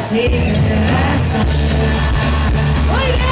see the sun. Oh.